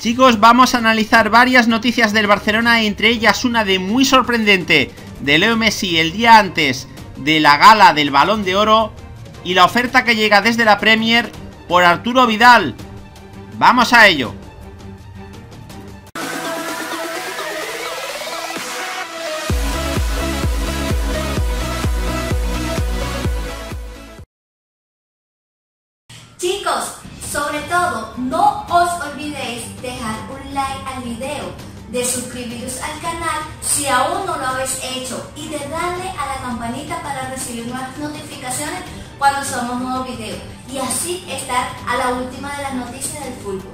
Chicos, vamos a analizar varias noticias del Barcelona, entre ellas una de muy sorprendente de Leo Messi el día antes de la gala del Balón de Oro y la oferta que llega desde la Premier por Arturo Vidal. Vamos a ello. Chicos, sobre todo, no os olvidéis dejar un like al video, de suscribiros al canal si aún no lo habéis hecho y de darle a la campanita para recibir nuevas notificaciones cuando somos nuevos videos y así estar a la última de las noticias del fútbol.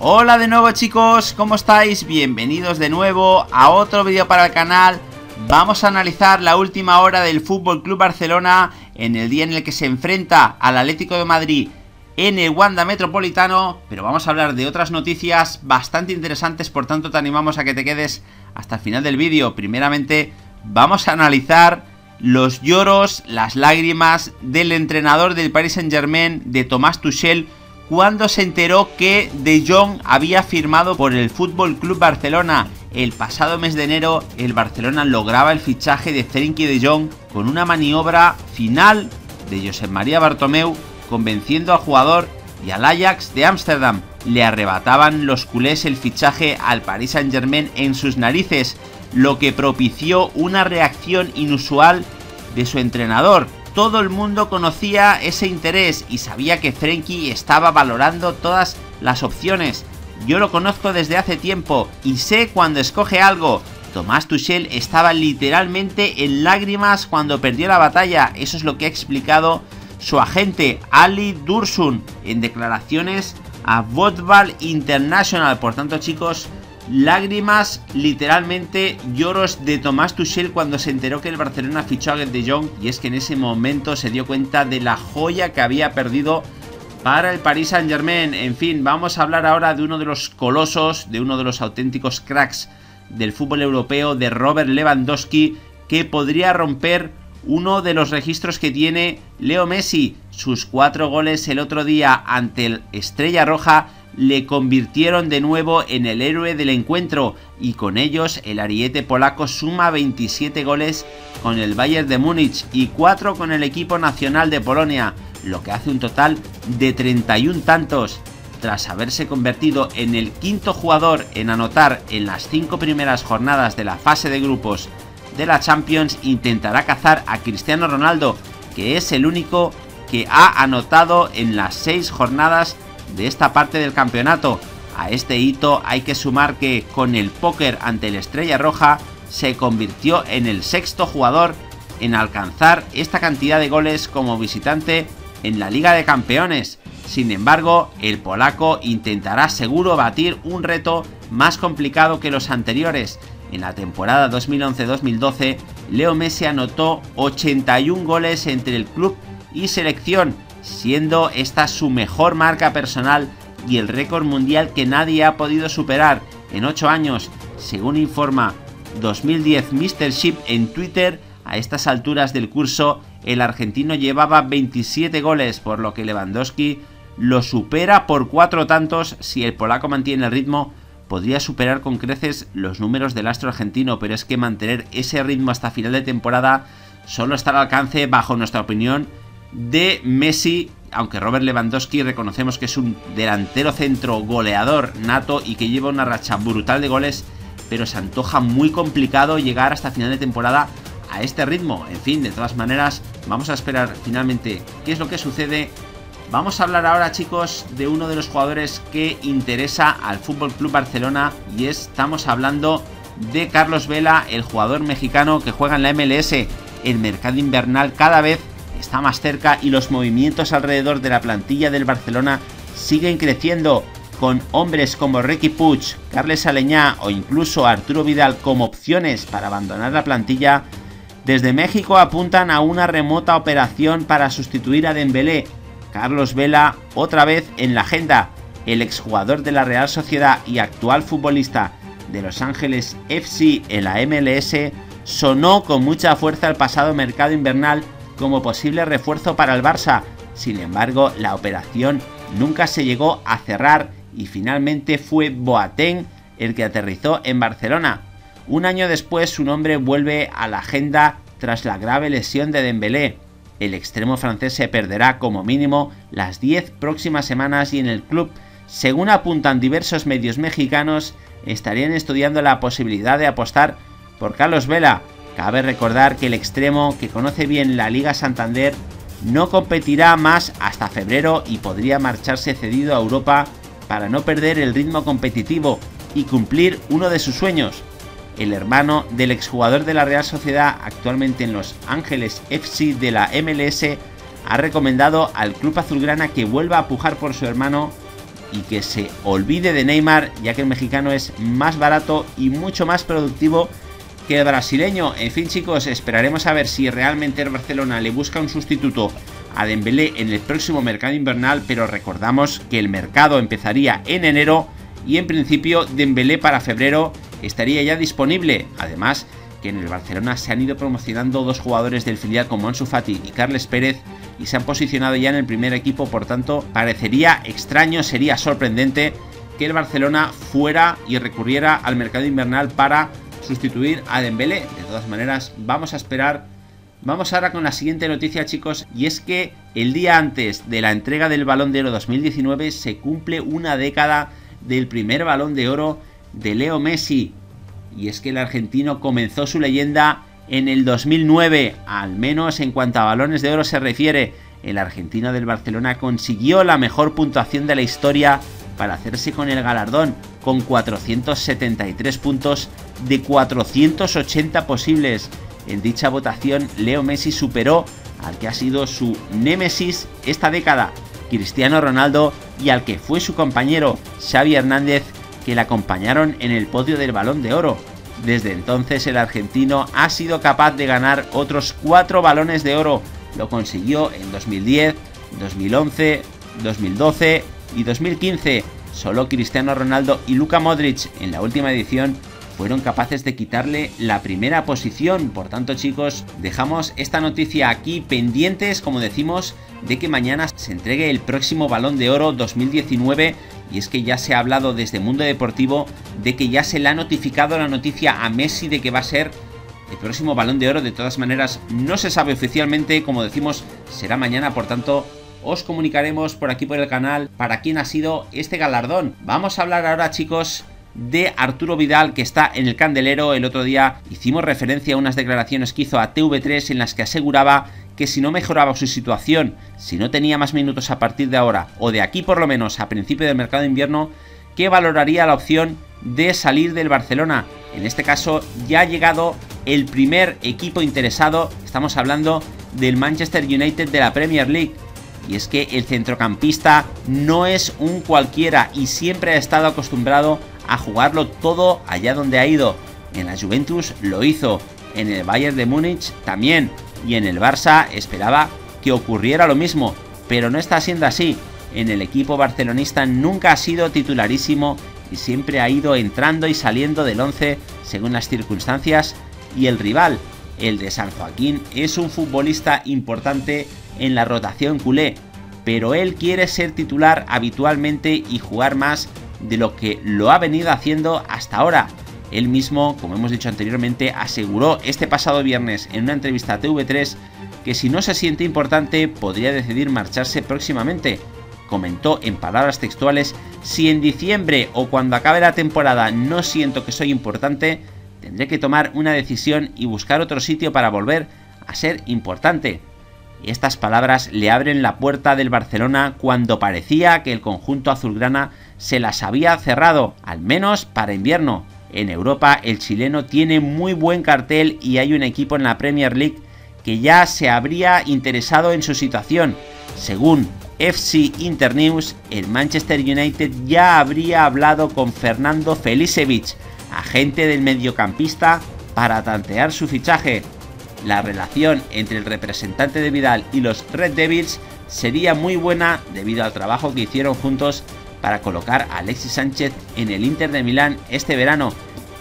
Hola de nuevo chicos, ¿cómo estáis? Bienvenidos de nuevo a otro vídeo para el canal. Vamos a analizar la última hora del Fútbol Club Barcelona en el día en el que se enfrenta al Atlético de Madrid en el Wanda Metropolitano, pero vamos a hablar de otras noticias bastante interesantes, por tanto te animamos a que te quedes hasta el final del vídeo. Primeramente vamos a analizar los lloros, las lágrimas del entrenador del Paris Saint Germain, de Thomas Tuchel, cuando se enteró que De Jong había firmado por el Fútbol Club Barcelona. El pasado mes de enero, el Barcelona lograba el fichaje de Frenkie De Jong con una maniobra final de Josep María Bartomeu convenciendo al jugador y al Ajax de Ámsterdam. Le arrebataban los culés el fichaje al Paris Saint Germain en sus narices, lo que propició una reacción inusual de su entrenador. Todo el mundo conocía ese interés y sabía que Frenkie estaba valorando todas las opciones. Yo lo conozco desde hace tiempo y sé cuando escoge algo. Tomás Tuchel estaba literalmente en lágrimas cuando perdió la batalla, eso es lo que ha explicado su agente Ali Dursun en declaraciones a Football International. Por tanto, chicos, lágrimas, literalmente lloros de Tomás Tuchel cuando se enteró que el Barcelona fichó a De Jong y es que en ese momento se dio cuenta de la joya que había perdido para el Paris Saint Germain. En fin, vamos a hablar ahora de uno de los colosos, de uno de los auténticos cracks del fútbol europeo, de Robert Lewandowski, que podría romper uno de los registros que tiene Leo Messi. Sus cuatro goles el otro día ante el Estrella Roja le convirtieron de nuevo en el héroe del encuentro y con ellos el ariete polaco suma 27 goles con el Bayern de Múnich y 4 con el equipo nacional de Polonia, lo que hace un total de 31 tantos. Tras haberse convertido en el quinto jugador en anotar en las cinco primeras jornadas de la fase de grupos de la Champions intentará cazar a Cristiano Ronaldo, que es el único que ha anotado en las seis jornadas de esta parte del campeonato. A este hito hay que sumar que con el póker ante el Estrella Roja se convirtió en el sexto jugador en alcanzar esta cantidad de goles como visitante en la Liga de Campeones. Sin embargo, el polaco intentará seguro batir un reto más complicado que los anteriores, en la temporada 2011-2012, Leo Messi anotó 81 goles entre el club y selección, siendo esta su mejor marca personal y el récord mundial que nadie ha podido superar en 8 años, según informa 2010 Mr. En Twitter. A estas alturas del curso, el argentino llevaba 27 goles, por lo que Lewandowski lo supera por cuatro tantos si el polaco mantiene el ritmo podría superar con creces los números del astro argentino, pero es que mantener ese ritmo hasta final de temporada solo está al alcance, bajo nuestra opinión, de Messi, aunque Robert Lewandowski reconocemos que es un delantero centro goleador nato y que lleva una racha brutal de goles, pero se antoja muy complicado llegar hasta final de temporada a este ritmo. En fin, de todas maneras, vamos a esperar finalmente qué es lo que sucede Vamos a hablar ahora, chicos, de uno de los jugadores que interesa al Fútbol Club Barcelona y estamos hablando de Carlos Vela, el jugador mexicano que juega en la MLS. El mercado invernal cada vez está más cerca y los movimientos alrededor de la plantilla del Barcelona siguen creciendo con hombres como Ricky Puig, Carles Aleñá o incluso Arturo Vidal como opciones para abandonar la plantilla. Desde México apuntan a una remota operación para sustituir a Dembélé Carlos Vela otra vez en la agenda. El exjugador de la Real Sociedad y actual futbolista de Los Ángeles FC en la MLS sonó con mucha fuerza el pasado mercado invernal como posible refuerzo para el Barça. Sin embargo, la operación nunca se llegó a cerrar y finalmente fue Boateng el que aterrizó en Barcelona. Un año después su nombre vuelve a la agenda tras la grave lesión de Dembélé. El extremo francés se perderá como mínimo las 10 próximas semanas y en el club, según apuntan diversos medios mexicanos, estarían estudiando la posibilidad de apostar por Carlos Vela. Cabe recordar que el extremo, que conoce bien la Liga Santander, no competirá más hasta febrero y podría marcharse cedido a Europa para no perder el ritmo competitivo y cumplir uno de sus sueños. El hermano del exjugador de la Real Sociedad, actualmente en Los Ángeles FC de la MLS, ha recomendado al club azulgrana que vuelva a pujar por su hermano y que se olvide de Neymar, ya que el mexicano es más barato y mucho más productivo que el brasileño. En fin, chicos, esperaremos a ver si realmente el Barcelona le busca un sustituto a Dembélé en el próximo mercado invernal, pero recordamos que el mercado empezaría en enero y en principio Dembélé para febrero estaría ya disponible. Además, que en el Barcelona se han ido promocionando dos jugadores del filial como Ansu Fati y Carles Pérez y se han posicionado ya en el primer equipo, por tanto, parecería extraño, sería sorprendente que el Barcelona fuera y recurriera al mercado invernal para sustituir a Dembélé. De todas maneras, vamos a esperar. Vamos ahora con la siguiente noticia, chicos, y es que el día antes de la entrega del Balón de Oro 2019 se cumple una década del primer Balón de Oro de Leo Messi. Y es que el argentino comenzó su leyenda en el 2009, al menos en cuanto a balones de oro se refiere. El argentino del Barcelona consiguió la mejor puntuación de la historia para hacerse con el galardón, con 473 puntos de 480 posibles. En dicha votación, Leo Messi superó al que ha sido su némesis esta década, Cristiano Ronaldo, y al que fue su compañero, Xavi Hernández, que le acompañaron en el podio del Balón de Oro. Desde entonces el argentino ha sido capaz de ganar otros cuatro balones de oro. Lo consiguió en 2010, 2011, 2012 y 2015. Solo Cristiano Ronaldo y Luka Modric en la última edición fueron capaces de quitarle la primera posición. Por tanto, chicos, dejamos esta noticia aquí pendientes, como decimos, de que mañana se entregue el próximo Balón de Oro 2019 y es que ya se ha hablado desde Mundo Deportivo de que ya se le ha notificado la noticia a Messi de que va a ser el próximo balón de oro. De todas maneras, no se sabe oficialmente, como decimos, será mañana, por tanto, os comunicaremos por aquí por el canal para quién ha sido este galardón. Vamos a hablar ahora, chicos, de Arturo Vidal que está en el candelero. El otro día hicimos referencia a unas declaraciones que hizo a TV3 en las que aseguraba que si no mejoraba su situación, si no tenía más minutos a partir de ahora, o de aquí por lo menos a principio del mercado de invierno, que valoraría la opción de salir del Barcelona. En este caso ya ha llegado el primer equipo interesado, estamos hablando del Manchester United de la Premier League. Y es que el centrocampista no es un cualquiera y siempre ha estado acostumbrado a jugarlo todo allá donde ha ido. En la Juventus lo hizo, en el Bayern de Múnich también, y en el Barça esperaba que ocurriera lo mismo, pero no está siendo así. En el equipo barcelonista nunca ha sido titularísimo y siempre ha ido entrando y saliendo del 11 según las circunstancias y el rival. El de San Joaquín es un futbolista importante en la rotación culé, pero él quiere ser titular habitualmente y jugar más de lo que lo ha venido haciendo hasta ahora. Él mismo, como hemos dicho anteriormente, aseguró este pasado viernes en una entrevista a TV3 que si no se siente importante podría decidir marcharse próximamente. Comentó en palabras textuales, si en diciembre o cuando acabe la temporada no siento que soy importante, tendré que tomar una decisión y buscar otro sitio para volver a ser importante. Estas palabras le abren la puerta del Barcelona cuando parecía que el conjunto azulgrana se las había cerrado, al menos para invierno. En Europa el chileno tiene muy buen cartel y hay un equipo en la Premier League que ya se habría interesado en su situación. Según FC Internews, el Manchester United ya habría hablado con Fernando Felicevich, agente del mediocampista, para tantear su fichaje. La relación entre el representante de Vidal y los Red Devils sería muy buena debido al trabajo que hicieron juntos para colocar a Alexis Sánchez en el Inter de Milán este verano.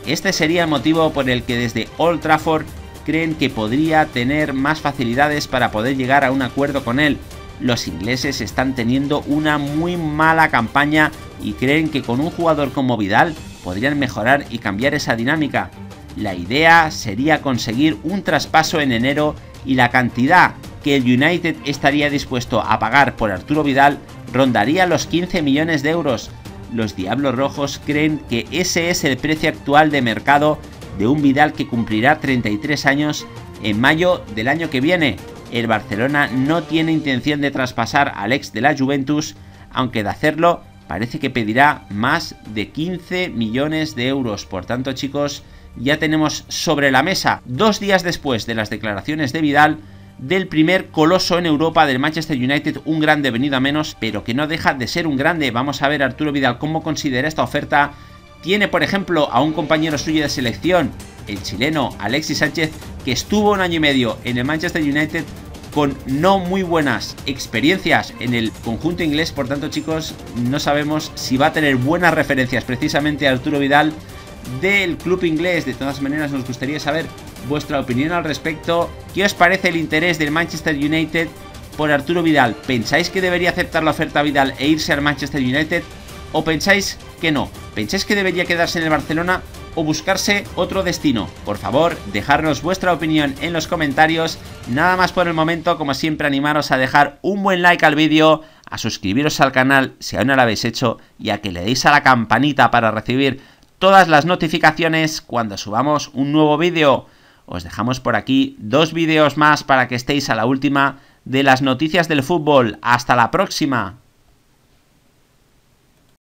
Este sería el motivo por el que desde Old Trafford creen que podría tener más facilidades para poder llegar a un acuerdo con él. Los ingleses están teniendo una muy mala campaña y creen que con un jugador como Vidal podrían mejorar y cambiar esa dinámica. La idea sería conseguir un traspaso en enero y la cantidad que el United estaría dispuesto a pagar por Arturo Vidal rondaría los 15 millones de euros. Los Diablos Rojos creen que ese es el precio actual de mercado de un Vidal que cumplirá 33 años en mayo del año que viene. El Barcelona no tiene intención de traspasar al ex de la Juventus, aunque de hacerlo parece que pedirá más de 15 millones de euros. Por tanto, chicos, ya tenemos sobre la mesa, dos días después de las declaraciones de Vidal, del primer coloso en Europa del Manchester United, un grande venido a menos, pero que no deja de ser un grande. Vamos a ver Arturo Vidal cómo considera esta oferta. Tiene, por ejemplo, a un compañero suyo de selección, el chileno Alexis Sánchez, que estuvo un año y medio en el Manchester United con no muy buenas experiencias en el conjunto inglés, por tanto chicos, no sabemos si va a tener buenas referencias precisamente Arturo Vidal del club inglés. De todas maneras, nos gustaría saber vuestra opinión al respecto. ¿Qué os parece el interés del Manchester United por Arturo Vidal? ¿Pensáis que debería aceptar la oferta Vidal e irse al Manchester United? ¿O pensáis que no? ¿Pensáis que debería quedarse en el Barcelona o buscarse otro destino? Por favor, dejarnos vuestra opinión en los comentarios. Nada más por el momento, como siempre, animaros a dejar un buen like al vídeo, a suscribiros al canal si aún no lo habéis hecho y a que le deis a la campanita para recibir todas las notificaciones cuando subamos un nuevo vídeo. Os dejamos por aquí dos vídeos más para que estéis a la última de las noticias del fútbol. Hasta la próxima.